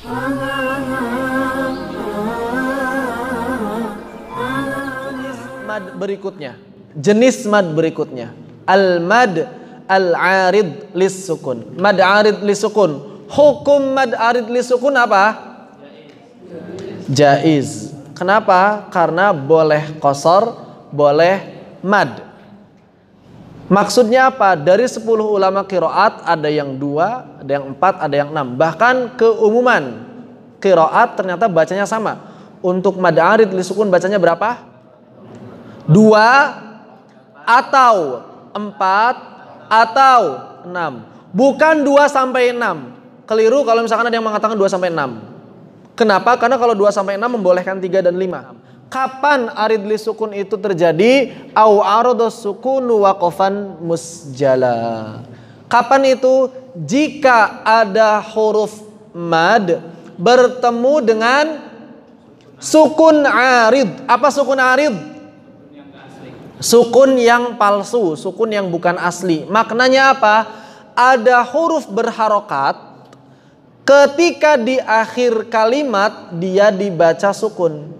Mad berikutnya. Jenis mad berikutnya. Al-mad al-arid lis sukun. Mad arid lis sukun. Hukum mad arid lis sukun apa? Jaiz. Kenapa? Karena boleh kosor, boleh mad. Maksudnya apa? Dari 10 ulama kiroat ada yang dua, ada yang empat, ada yang enam. Bahkan keumuman kiroat ternyata bacanya sama. Untuk mad arid li sukun bacanya berapa? Dua atau empat atau enam. Bukan dua sampai enam. Keliru kalau misalkan ada yang mengatakan dua sampai enam. Kenapa? Karena kalau dua sampai enam membolehkan tiga dan lima. Kapan arid li sukun itu terjadi? Au arados sukunu musjala. Kapan itu? Jika ada huruf mad bertemu dengan sukun arid. Apa sukun arid? Sukun yang palsu, sukun yang bukan asli. Maknanya apa? Ada huruf berharokat ketika di akhir kalimat dia dibaca sukun.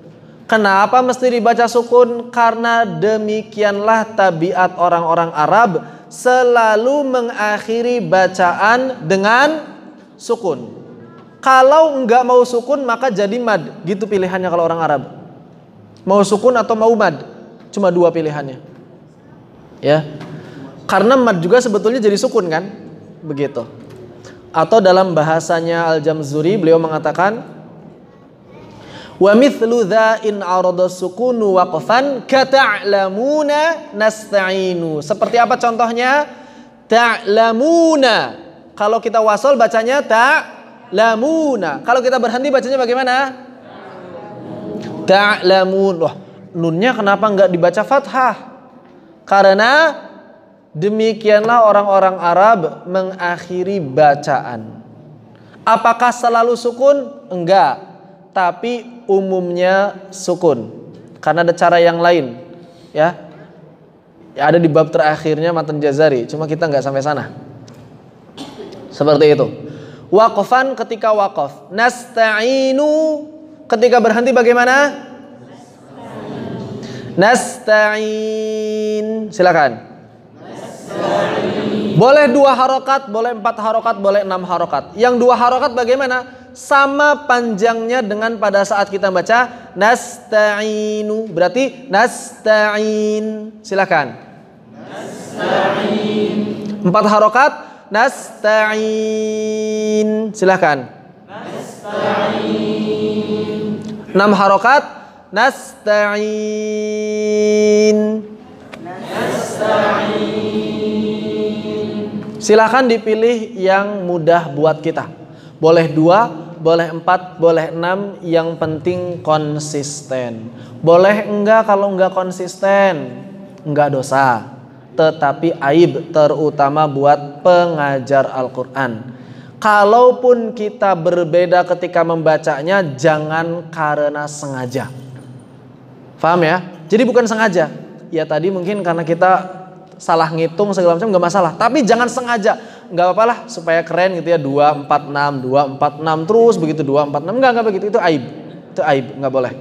Kenapa mesti dibaca sukun? Karena demikianlah tabiat orang-orang Arab selalu mengakhiri bacaan dengan sukun. Kalau enggak mau sukun maka jadi mad. Gitu pilihannya kalau orang Arab. Mau sukun atau mau mad? Cuma dua pilihannya. Ya. Karena mad juga sebetulnya jadi sukun kan? Begitu. Atau dalam bahasanya Al-Jamzuri beliau mengatakan Wa mithlu dha in arada sukunu waqfan kata'lamuna nasta'inu. Seperti apa contohnya? Ta'lamuna. Kalau kita wasol bacanya ta'lamuna. Kalau kita berhenti bacanya bagaimana? Ta'lamun. Wah, nunnya kenapa nggak dibaca fathah? Karena demikianlah orang-orang Arab mengakhiri bacaan. Apakah selalu sukun? Enggak. Tapi umumnya sukun. Karena ada cara yang lain. Ya. ya ada di bab terakhirnya matan jazari. Cuma kita nggak sampai sana. Seperti itu. Waqfan ketika waqaf. Nasta'inu ketika berhenti bagaimana? Nasta'in. Silakan. Boleh dua harokat, boleh empat harokat, boleh enam harokat. Yang dua harokat bagaimana? Sama panjangnya dengan pada saat kita baca nasta'inu. Berarti nasta'in. Silakan. Nasta'in. Empat harokat nasta'in. Silakan. Nasta'in. Enam harokat nasta'in. Silahkan dipilih yang mudah buat kita. Boleh dua, boleh empat, boleh enam. Yang penting konsisten. Boleh enggak kalau enggak konsisten, enggak dosa. Tetapi aib terutama buat pengajar Al-Quran. Kalaupun kita berbeda ketika membacanya, jangan karena sengaja. Paham ya? Jadi bukan sengaja. Ya tadi mungkin karena kita salah ngitung segala macam nggak masalah. Tapi jangan sengaja, nggak apa-apa lah supaya keren gitu ya. Dua empat enam dua empat enam terus begitu dua empat enam. Nggak nggak begitu. Itu aib. Itu aib. Nggak boleh.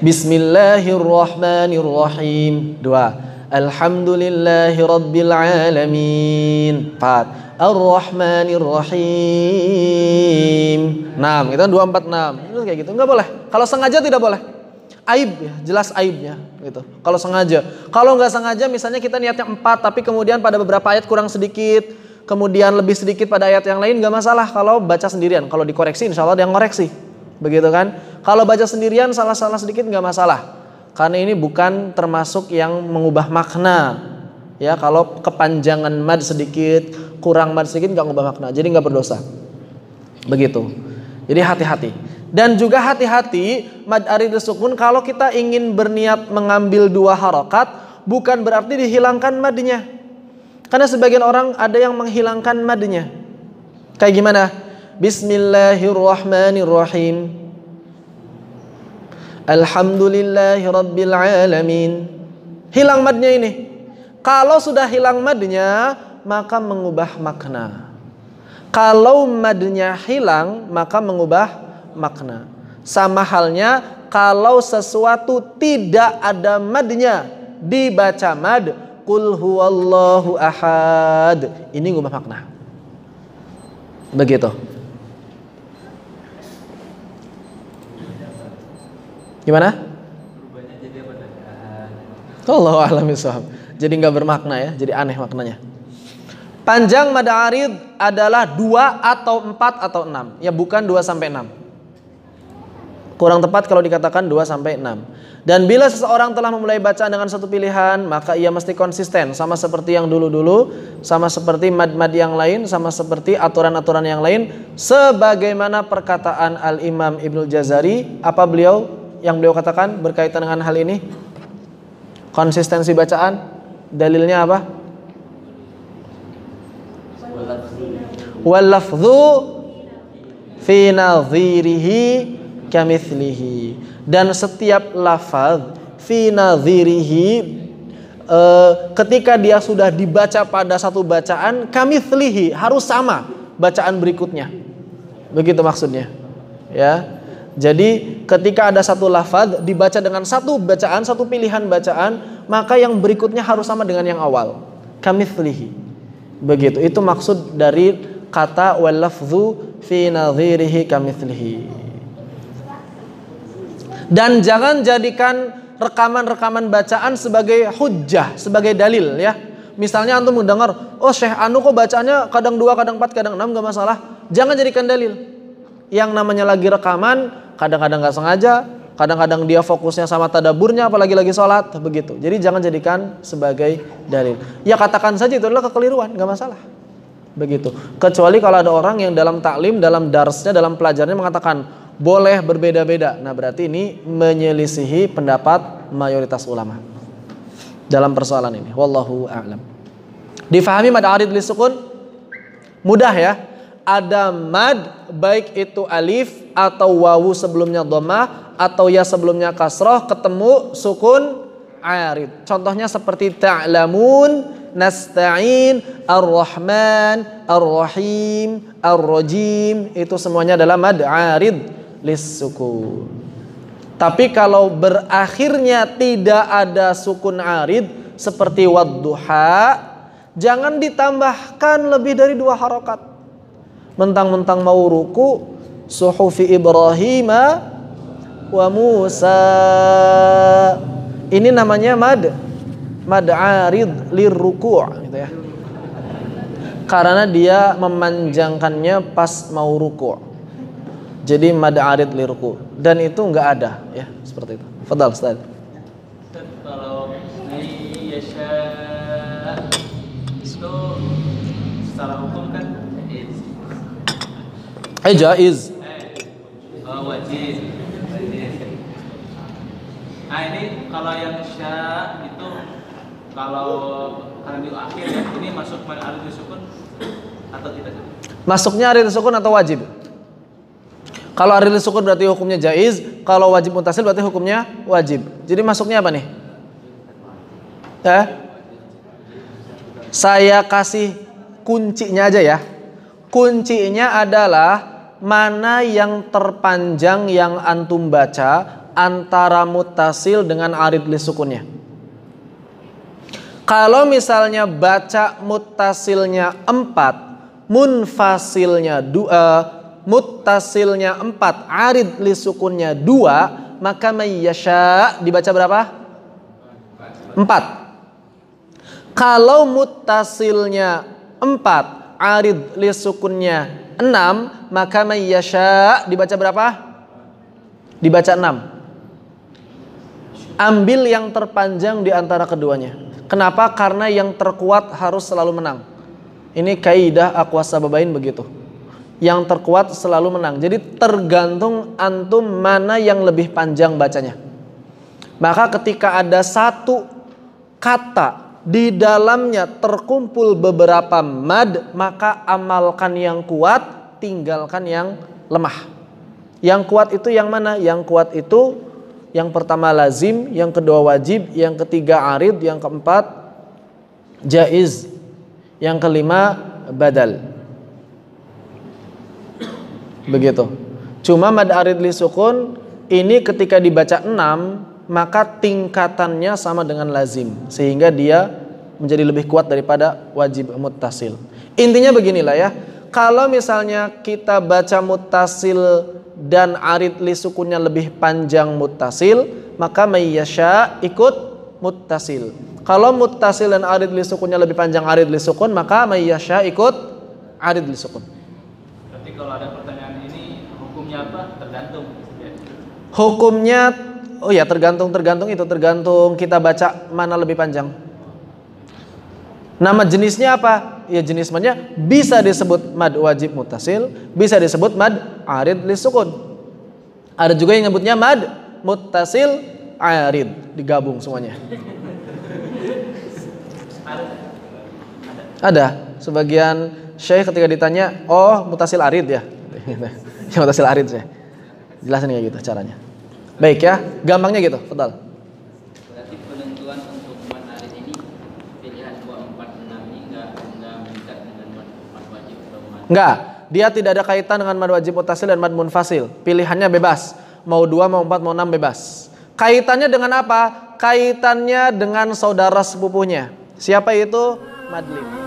Bismillahirrahmanirrahim. Dua. Alhamdulillahi Rabbil Alamin. Empat. Ar-Rahmanir Rahim Enam Itu empat enam. Itu kayak gitu. Nggak boleh. Kalau sengaja tidak boleh aib ya, jelas aibnya gitu. Kalau sengaja, kalau nggak sengaja misalnya kita niatnya empat, tapi kemudian pada beberapa ayat kurang sedikit, kemudian lebih sedikit pada ayat yang lain nggak masalah kalau baca sendirian. Kalau dikoreksi, insya Allah ada yang ngoreksi, begitu kan? Kalau baca sendirian salah-salah sedikit nggak masalah, karena ini bukan termasuk yang mengubah makna. Ya, kalau kepanjangan mad sedikit, kurang mad sedikit nggak mengubah makna, jadi nggak berdosa. Begitu. Jadi hati-hati. Dan juga hati-hati mad arid sukun kalau kita ingin berniat mengambil dua harokat bukan berarti dihilangkan madnya. Karena sebagian orang ada yang menghilangkan madnya. Kayak gimana? Bismillahirrahmanirrahim. Alhamdulillahi rabbil alamin. Hilang madnya ini. Kalau sudah hilang madnya, maka mengubah makna. Kalau madnya hilang maka mengubah makna. Sama halnya kalau sesuatu tidak ada madnya dibaca mad Qul huwallahu ahad. Ini ngubah makna. Begitu. Gimana? Allah alam Jadi nggak bermakna ya, jadi aneh maknanya. Panjang mada arid adalah dua atau empat atau enam. Ya bukan dua sampai enam. Kurang tepat kalau dikatakan dua sampai enam. Dan bila seseorang telah memulai bacaan dengan satu pilihan, maka ia mesti konsisten sama seperti yang dulu-dulu, sama seperti mad-mad yang lain, sama seperti aturan-aturan yang lain, sebagaimana perkataan Al-Imam Ibnu Jazari, apa beliau yang beliau katakan berkaitan dengan hal ini? Konsistensi bacaan, dalilnya apa? Wal lafdhu fi nadhirihi kamithlihi dan setiap lafaz fi nadhirihi e, ketika dia sudah dibaca pada satu bacaan kamithlihi harus sama bacaan berikutnya. Begitu maksudnya. Ya. Jadi ketika ada satu lafaz dibaca dengan satu bacaan satu pilihan bacaan maka yang berikutnya harus sama dengan yang awal. Kamithlihi begitu. Itu maksud dari kata wal lafzu fi nadhirihi kamithlihi dan jangan jadikan rekaman-rekaman bacaan sebagai hujah, sebagai dalil ya. Misalnya antum mendengar, oh Syekh Anu kok bacaannya kadang dua, kadang empat, kadang enam gak masalah. Jangan jadikan dalil. Yang namanya lagi rekaman, kadang-kadang gak sengaja, kadang-kadang dia fokusnya sama tadaburnya, apalagi lagi sholat, begitu. Jadi jangan jadikan sebagai dalil. Ya katakan saja itu adalah kekeliruan, gak masalah. Begitu. Kecuali kalau ada orang yang dalam taklim, dalam darsnya, dalam pelajarannya mengatakan, boleh berbeda-beda. Nah, berarti ini menyelisihi pendapat mayoritas ulama dalam persoalan ini. Wallahu a'lam. Difahami mad arid li sukun? Mudah ya. Ada mad baik itu alif atau wawu sebelumnya dhammah atau ya sebelumnya kasroh ketemu sukun arid. Contohnya seperti ta'lamun, nasta'in, ar-rahman, ar-rahim, ar-rajim itu semuanya adalah mad arid lissukun. Tapi kalau berakhirnya tidak ada sukun arid seperti wadduha, jangan ditambahkan lebih dari dua harokat. Mentang-mentang mau ruku, suhufi Ibrahim wa Musa. Ini namanya mad mad arid lirruku' gitu ya. Karena dia memanjangkannya pas mau ruku'. Jadi mad arid lirku dan itu enggak ada ya seperti itu. Fadal Ustaz. Kalau yasha itu secara hukum kan jaiz. Eh jaiz. Eh, oh, wajib. Nah ini kalau yang sya itu kalau karena di akhir ya ini masuk mad arid sukun atau tidak? Masuknya arid sukun atau wajib? Kalau aril sukun berarti hukumnya jaiz, kalau wajib mutasil berarti hukumnya wajib. Jadi masuknya apa nih? Ya. Saya kasih kuncinya aja ya. Kuncinya adalah mana yang terpanjang yang antum baca antara mutasil dengan arid sukunnya. Kalau misalnya baca mutasilnya 4, munfasilnya 2, muttasilnya empat, arid li dua, maka mayyasha dibaca berapa? Empat. Kalau muttasilnya empat, arid li enam, maka mayyasha dibaca berapa? Dibaca enam. Ambil yang terpanjang di antara keduanya. Kenapa? Karena yang terkuat harus selalu menang. Ini kaidah akwas sababain begitu yang terkuat selalu menang. Jadi tergantung antum mana yang lebih panjang bacanya. Maka ketika ada satu kata di dalamnya terkumpul beberapa mad, maka amalkan yang kuat, tinggalkan yang lemah. Yang kuat itu yang mana? Yang kuat itu yang pertama lazim, yang kedua wajib, yang ketiga arid, yang keempat jaiz, yang kelima badal. Begitu. Cuma mad arid li sukun ini ketika dibaca 6 maka tingkatannya sama dengan lazim sehingga dia menjadi lebih kuat daripada wajib muttasil. Intinya beginilah ya. Kalau misalnya kita baca muttasil dan arid li sukunnya lebih panjang muttasil, maka mayyasha ikut muttasil. Kalau muttasil dan arid li sukunnya lebih panjang arid li sukun, maka mayyasha ikut arid li sukun. Berarti kalau ada pertanyaan hukumnya apa? Tergantung. Ya. Hukumnya oh ya tergantung tergantung itu tergantung kita baca mana lebih panjang. Nama jenisnya apa? Ya jenis madnya bisa disebut mad wajib mutasil, bisa disebut mad arid li sukun. Ada juga yang nyebutnya mad mutasil arid, digabung semuanya. Ada. Sebagian syekh ketika ditanya, "Oh, mutasil arid ya?" ya mutasil arid saya. Jelasin kayak gitu caranya. Baik ya, gampangnya gitu, betul. Berarti penentuan untuk arid ini pilihan 246 ini enggak enggak mengikat dengan mad, mad wajib atau mad Enggak, dia tidak ada kaitan dengan mad wajib mutasil dan mad munfasil. Pilihannya bebas. Mau dua, mau empat, mau enam bebas. Kaitannya dengan apa? Kaitannya dengan saudara sepupunya. Siapa itu? Madlim.